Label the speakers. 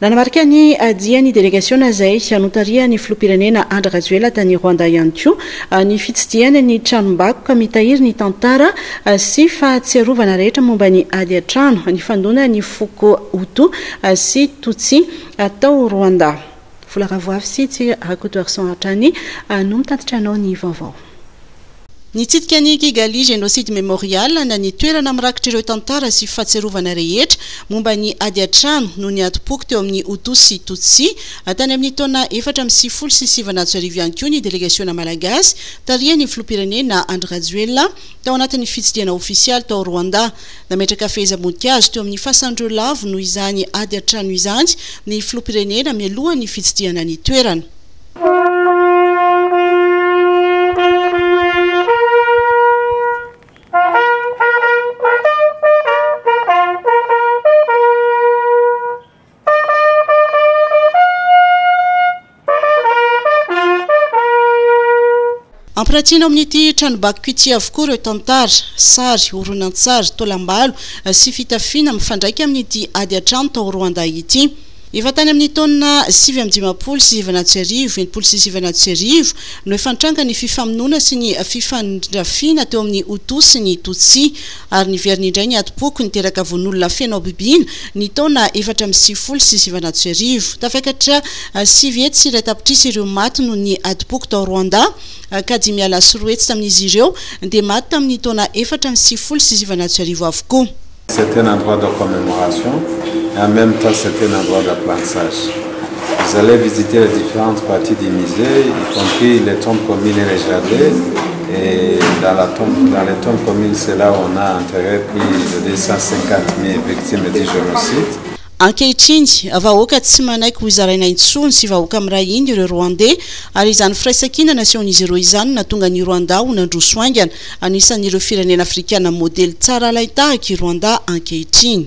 Speaker 1: Nanamarika ny dia ny delegasiona izay notarihan'ny filoham-pirenena Andry Rajoelina tany Rwanda ihany koa ny fitsidihany ny tranombakoka mitahiry ny tantara sy fahatsiarovana rehetra momba ny ady an-trano nifandonan'ny foko Hutu sy Tutsi tao Rwanda. Vola Ravoavy sy tsy Rakotoarison hatrany no mitatitra anao ny vaovao.
Speaker 2: Nitsidika an'i Kigali Genocide Memorial na ny toerana mirakitr'ireo tantara sy fahatsiarovana rehetra momba ny ady an-trano noho ny adim-poko teo amin'ny Hutus sy Tutsi tany amin'ny taona efatra amby sivifolo sy sivinjato sy arivo ihany koa ny delegasiona malagasy tarihan'ny filoham-pirenena Andry Rajoelina tao anatin'ny fitsidihana ofisialy tao Rwanda Nametraka fehezam-boninkazo teo amin'ny fasan'ireo lavo noho izany ady an-trano izany ny filoham-pirenena mialoha ny fitsidihana ny toerana. Ampiratiana ao amin'ity tranombakoka ity avokoa ireo tantara, sary, horonantsary, taolam-balo sy fitafiana mifandraika amin'ity ady an-trano tao Rwanda ity. Efa tany amin'ny taona sivy amby dimampolo sy sivinjato sy arivo, enimpolo sy sivinjato sy arivo, no efa nitranga ny fifamonoana sy ny fifandrafiana teo amin'ny Hutu sy ny Tutsi, ary niverina indray ny adim-poko niteraka vononolona feno habibiana ny taona efatra amby sivifolo sy sivinjato sy arivo. Tafakatra sivy hetsy sy iray tapitrisa ireo maty noho ny adim-poko tao Rwanda, ka dimy ala sy roa hetsy tamin'izy ireo dia maty tamin'ny taona efatra amby sivifolo sy sivinjato sy arivo avokoa.
Speaker 3: Septennandroada commemoration, et en meme temps septennandroada apprentissage. Vous allez visiter les differentes parties du musée, y compris les tombes communes et les jardins, et dans la tombe, dans les tombes communes, c'est là où on a enterré plus de 250 mille victimes du génocide.
Speaker 2: Ankehitriny, vahoaka tsy manaiky ho zaraina intsony sy vahoaka miray hina ireo Rwandey, ary izany firaisankina nasehon'izy ireo izany no nahatonga an'i Rwanda ho nandroso haingana anisan'ireo firenena afrikana modely tsara alain-tahaka i Rwanda ankehitriny.